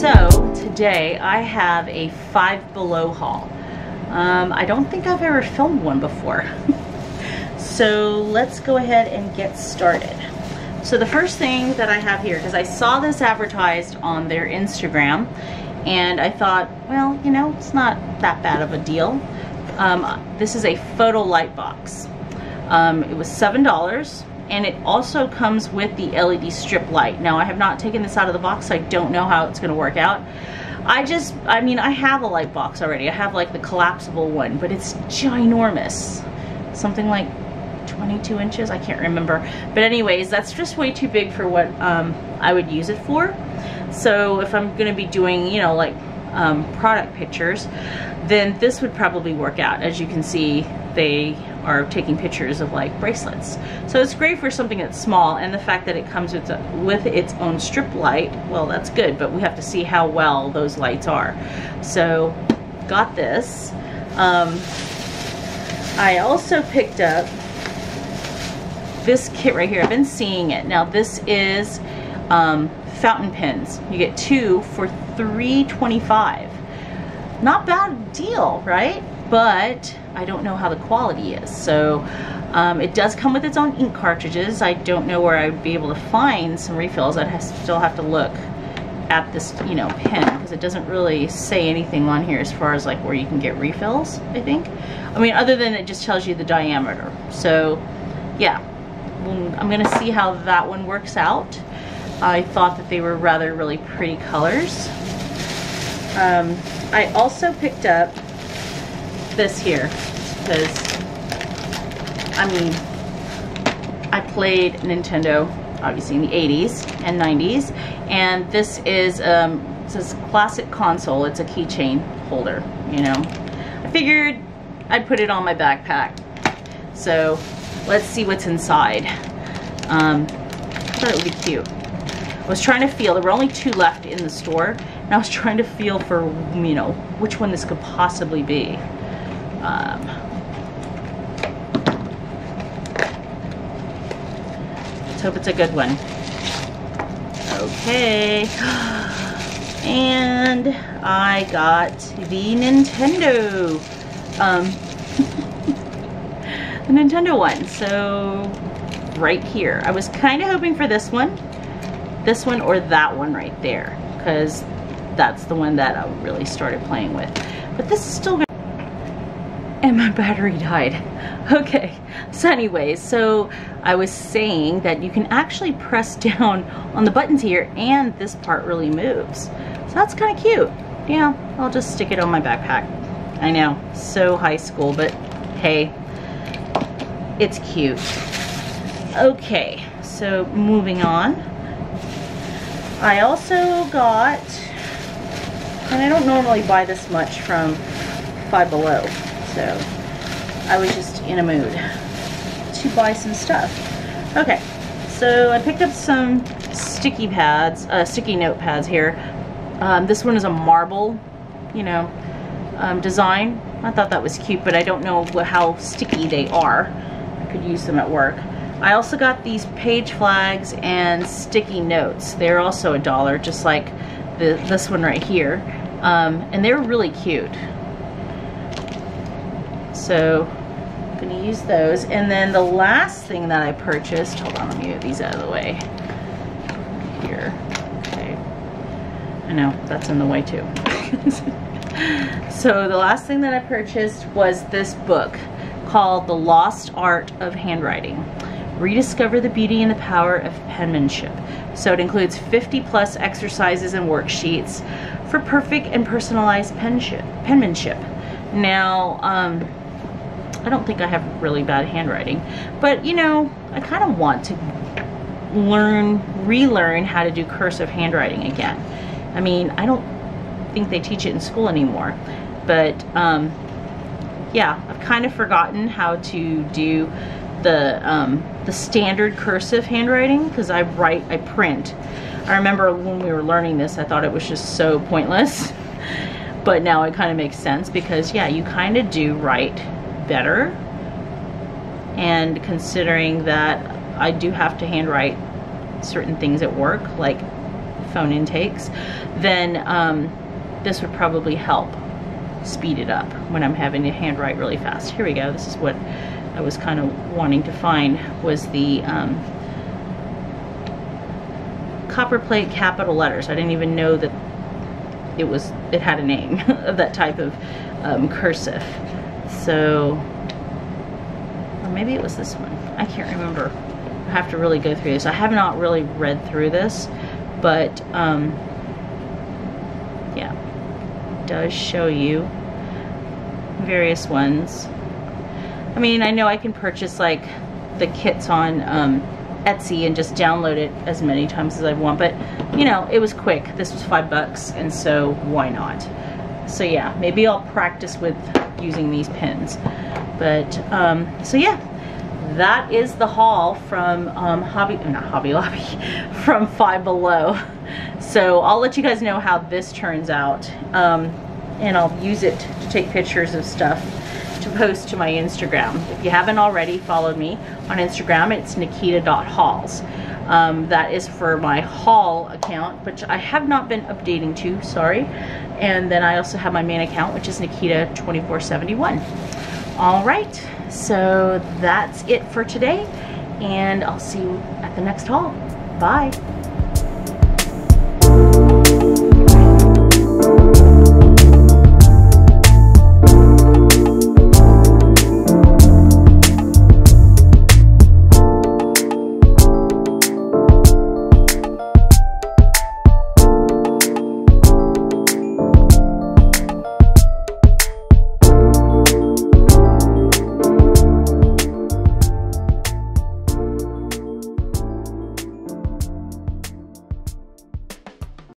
So today I have a five below haul. Um, I don't think I've ever filmed one before. so let's go ahead and get started. So the first thing that I have here, because I saw this advertised on their Instagram and I thought, well, you know, it's not that bad of a deal. Um, this is a photo light box. Um, it was $7 and it also comes with the LED strip light. Now I have not taken this out of the box, so I don't know how it's gonna work out. I just, I mean, I have a light box already. I have like the collapsible one, but it's ginormous. Something like 22 inches, I can't remember. But anyways, that's just way too big for what um, I would use it for. So if I'm gonna be doing, you know, like um, product pictures, then this would probably work out. As you can see, they are taking pictures of like bracelets. So it's great for something that's small and the fact that it comes with, a, with its own strip light, well that's good, but we have to see how well those lights are. So got this. Um, I also picked up this kit right here. I've been seeing it. Now this is um, fountain pens. You get two for 325 Not bad deal, right? But I don't know how the quality is. So um, it does come with its own ink cartridges. I don't know where I'd be able to find some refills. I'd have, still have to look at this, you know, pen because it doesn't really say anything on here as far as like where you can get refills, I think. I mean, other than it just tells you the diameter. So yeah, I'm gonna see how that one works out. I thought that they were rather really pretty colors. Um, I also picked up this here because I mean I played Nintendo obviously in the 80s and 90s and this is um, this classic console. It's a keychain holder you know? I figured I'd put it on my backpack. So let's see what's inside. Um, I thought it would be cute. I was trying to feel there were only two left in the store and I was trying to feel for you know which one this could possibly be let's hope it's a good one. Okay. And I got the Nintendo, um, the Nintendo one. So right here. I was kind of hoping for this one, this one or that one right there because that's the one that I really started playing with. But this is still and my battery died. Okay, so anyways, so I was saying that you can actually press down on the buttons here and this part really moves. So that's kind of cute. Yeah, I'll just stick it on my backpack. I know, so high school, but hey, it's cute. Okay, so moving on. I also got, and I don't normally buy this much from Five Below, so I was just in a mood to buy some stuff. Okay, so I picked up some sticky pads, uh, sticky notepads here. Um, this one is a marble, you know, um, design. I thought that was cute, but I don't know how sticky they are. I could use them at work. I also got these page flags and sticky notes. They're also a dollar, just like the, this one right here. Um, and they're really cute. So I'm gonna use those. And then the last thing that I purchased, hold on, let me get these out of the way. Here, okay. I know, that's in the way too. so the last thing that I purchased was this book called The Lost Art of Handwriting. Rediscover the beauty and the power of penmanship. So it includes 50 plus exercises and worksheets for perfect and personalized penmanship. Now, um, I don't think I have really bad handwriting, but you know, I kind of want to learn, relearn how to do cursive handwriting again. I mean, I don't think they teach it in school anymore, but um, yeah, I've kind of forgotten how to do the um, the standard cursive handwriting because I write, I print. I remember when we were learning this, I thought it was just so pointless, but now it kind of makes sense because yeah, you kind of do write better. And considering that I do have to handwrite certain things at work, like phone intakes, then um, this would probably help speed it up when I'm having to handwrite really fast. Here we go. This is what I was kind of wanting to find was the um, copper plate capital letters. I didn't even know that it was it had a name of that type of um, cursive. So, or maybe it was this one. I can't remember. I have to really go through this. I have not really read through this, but um, yeah, does show you various ones. I mean, I know I can purchase like the kits on um, Etsy and just download it as many times as I want, but you know, it was quick. This was five bucks, and so why not? So yeah, maybe I'll practice with using these pins. But, um, so yeah, that is the haul from um, Hobby, not Hobby Lobby, from Five Below. So I'll let you guys know how this turns out. Um, and I'll use it to take pictures of stuff to post to my Instagram. If you haven't already followed me on Instagram, it's nikita.hauls. Um, that is for my haul account, which I have not been updating to, sorry. And then I also have my main account, which is Nikita2471. All right, so that's it for today, and I'll see you at the next haul. Bye.